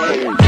Oh.